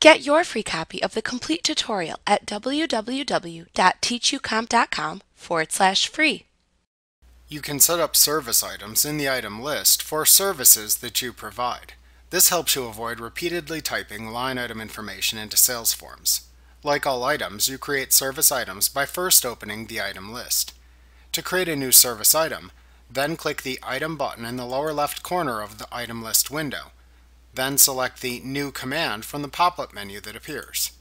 Get your free copy of the complete tutorial at www.teachucomp.com forward slash free. You can set up service items in the item list for services that you provide. This helps you avoid repeatedly typing line item information into sales forms. Like all items, you create service items by first opening the item list. To create a new service item, then click the Item button in the lower left corner of the item list window. Then select the New command from the pop-up menu that appears.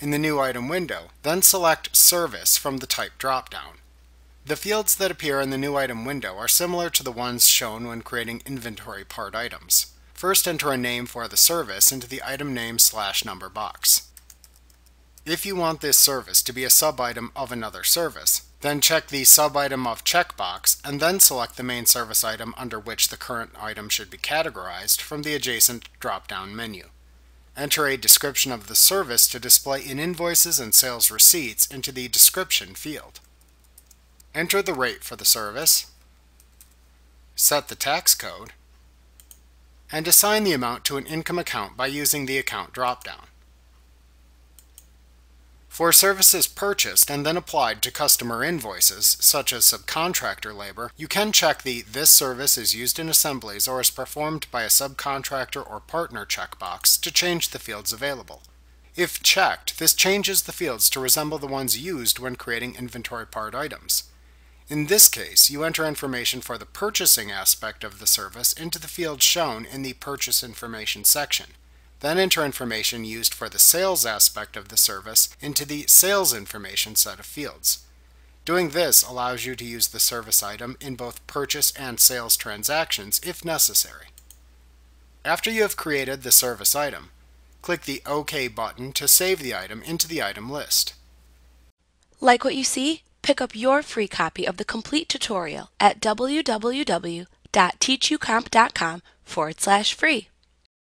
In the New Item window, then select Service from the Type dropdown. The fields that appear in the New Item window are similar to the ones shown when creating inventory part items. First enter a name for the service into the item name slash number box. If you want this service to be a sub-item of another service, then check the sub-item of checkbox and then select the main service item under which the current item should be categorized from the adjacent drop-down menu. Enter a description of the service to display in invoices and sales receipts into the description field. Enter the rate for the service, set the tax code, and assign the amount to an income account by using the account dropdown. For services purchased and then applied to customer invoices, such as subcontractor labor, you can check the This service is used in assemblies or is performed by a subcontractor or partner checkbox to change the fields available. If checked, this changes the fields to resemble the ones used when creating inventory part items. In this case, you enter information for the purchasing aspect of the service into the field shown in the Purchase Information section. Then enter information used for the sales aspect of the service into the sales information set of fields. Doing this allows you to use the service item in both purchase and sales transactions if necessary. After you have created the service item, click the OK button to save the item into the item list. Like what you see? Pick up your free copy of the complete tutorial at www.teachucomp.com forward slash free.